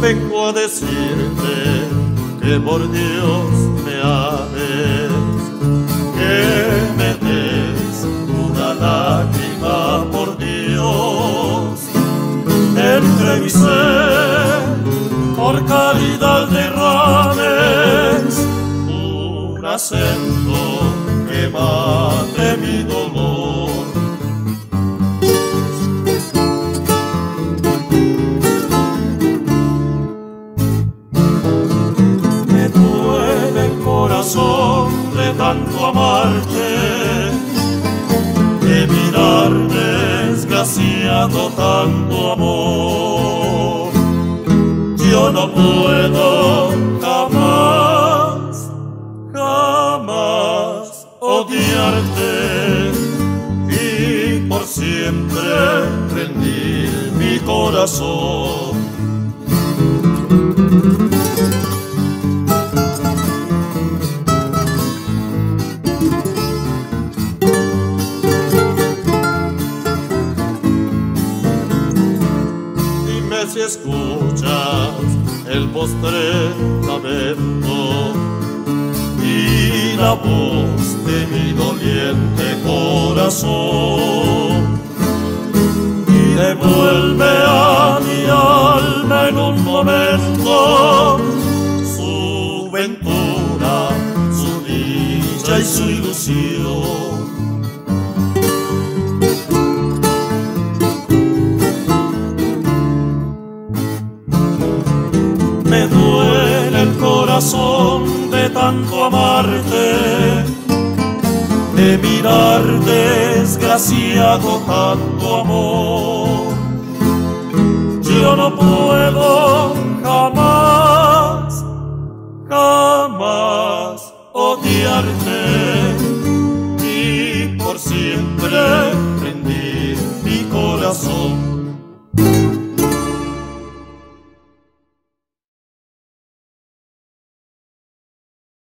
Vengo a decirte que por Dios me ames, que me des una lágrima por Dios. Entre por calidad de un acento que mate mi dolor. Me duele el corazón de tanto amarte, de mirar desgraciado tanto amor. Yo no puedo y por siempre rendir mi corazón. Dime si escuchas el postre y la voz de mi doliente corazón. Y devuelve a mi alma en un momento su ventura, su dicha y su ilusión. De tanto amarte, de mirar desgraciado tanto amor. Yo no puedo jamás, jamás odiarte y por siempre.